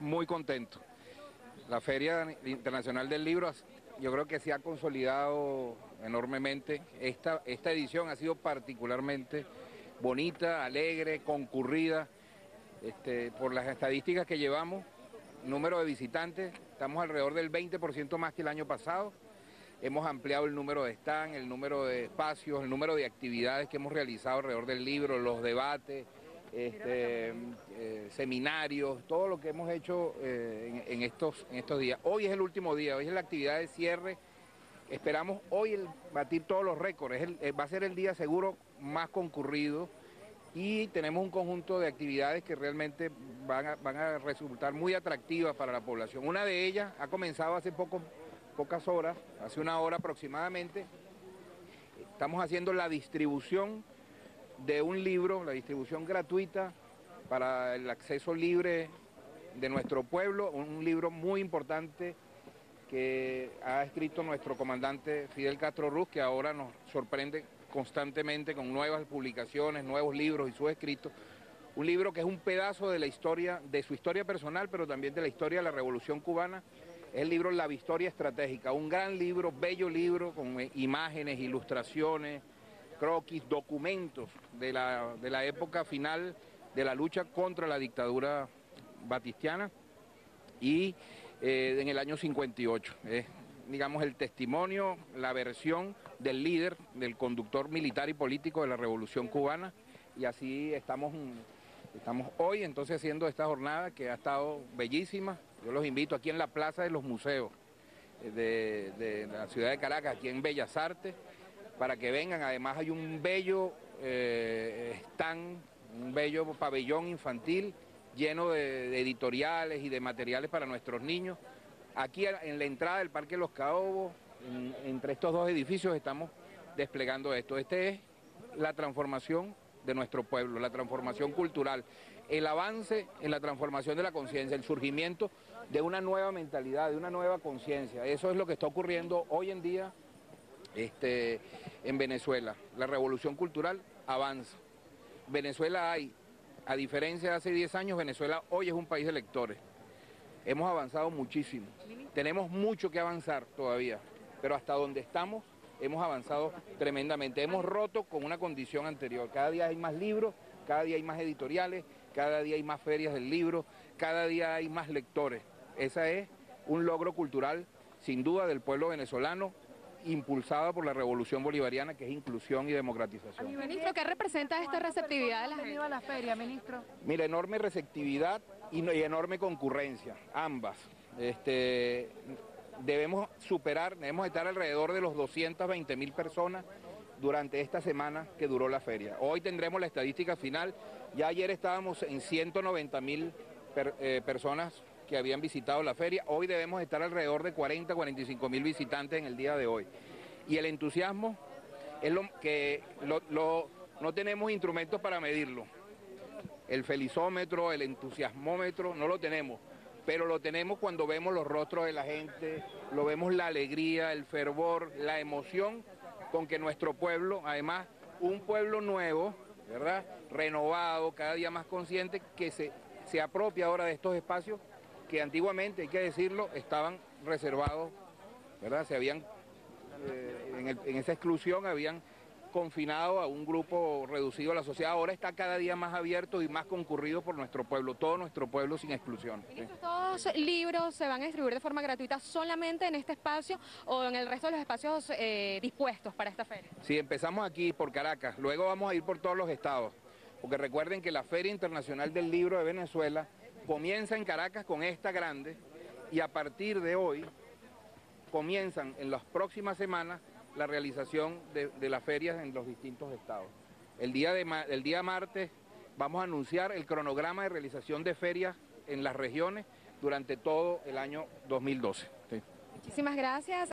Muy contento. La Feria Internacional del Libro yo creo que se ha consolidado enormemente. Esta, esta edición ha sido particularmente bonita, alegre, concurrida. Este, por las estadísticas que llevamos, número de visitantes, estamos alrededor del 20% más que el año pasado. Hemos ampliado el número de stand, el número de espacios, el número de actividades que hemos realizado alrededor del libro, los debates, este, eh, seminarios, todo lo que hemos hecho eh, en, estos, en estos días. Hoy es el último día, hoy es la actividad de cierre. Esperamos hoy batir todos los récords. Eh, va a ser el día seguro más concurrido y tenemos un conjunto de actividades que realmente van a, van a resultar muy atractivas para la población. Una de ellas ha comenzado hace poco, pocas horas, hace una hora aproximadamente. Estamos haciendo la distribución de un libro, la distribución gratuita para el acceso libre de nuestro pueblo, un libro muy importante que ha escrito nuestro comandante Fidel Castro Ruz, que ahora nos sorprende constantemente con nuevas publicaciones, nuevos libros y sus escritos. Un libro que es un pedazo de la historia, de su historia personal, pero también de la historia de la Revolución Cubana. Es el libro La Victoria Estratégica, un gran libro, bello libro, con imágenes, ilustraciones, croquis, documentos de la, de la época final de la lucha contra la dictadura batistiana y eh, en el año 58. Es, digamos, el testimonio, la versión del líder, del conductor militar y político de la Revolución Cubana y así estamos, estamos hoy entonces haciendo esta jornada que ha estado bellísima. Yo los invito aquí en la Plaza de los Museos eh, de, de la ciudad de Caracas, aquí en Bellas Artes, para que vengan. Además hay un bello eh, stand, un bello pabellón infantil lleno de, editoriales y de materiales para nuestros niños. Aquí en la entrada del Parque Los Caobos, entre estos dos edificios estamos desplegando esto. Este es la transformación de nuestro pueblo, la transformación cultural, el avance en la transformación de la conciencia, el surgimiento de una nueva mentalidad, de una nueva conciencia. Eso es lo que está ocurriendo hoy en día este, en Venezuela. La revolución cultural avanza. Venezuela hay, a diferencia de hace 10 años, Venezuela hoy es un país de lectores. Hemos avanzado muchísimo. Tenemos mucho que avanzar todavía, pero hasta donde estamos hemos avanzado tremendamente. Hemos roto con una condición anterior. Cada día hay más libros, cada día hay más editoriales, cada día hay más ferias del libro, cada día hay más lectores. Ese es un logro cultural, sin duda, del pueblo venezolano impulsada por la revolución bolivariana, que es inclusión y democratización. Ministro, ¿qué representa esta receptividad de la gente? la feria, ministro? Mira, enorme receptividad y, enorme concurrencia, ambas. Este, debemos superar, debemos estar alrededor de los 220 mil personas durante esta semana que duró la feria. Hoy tendremos la estadística final, ya ayer estábamos en 190 mil eh, personas que habían visitado la feria. Hoy debemos estar alrededor de 40, 45 mil visitantes en el día de hoy. Y el entusiasmo es lo que no tenemos instrumentos para medirlo. El felizómetro, el entusiasmómetro, no lo tenemos. Pero lo tenemos cuando vemos los rostros de la gente, lo vemos la alegría, el fervor, la emoción con que nuestro pueblo, además un pueblo nuevo, ¿verdad? Renovado, cada día más consciente, que se, se apropia ahora de estos espacios que antiguamente, hay que decirlo, estaban reservados, ¿verdad? Se habían, eh, en, esa exclusión habían confinado a un grupo reducido a la sociedad, ahora está cada día más abierto y más concurrido por nuestro pueblo, todo nuestro pueblo sin exclusión. ¿Estos libros se van a distribuir de forma gratuita solamente en este espacio o en el resto de los espacios eh, dispuestos para esta feria? Sí, empezamos aquí por Caracas, luego vamos a ir por todos los estados, porque recuerden que la Feria Internacional del Libro de Venezuela comienza en Caracas con esta grande y a partir de hoy comienzan en las próximas semanas la realización de, las ferias en los distintos estados. El día, de, el día martes vamos a anunciar el cronograma de realización de ferias en las regiones durante todo el año 2012. Muchísimas gracias.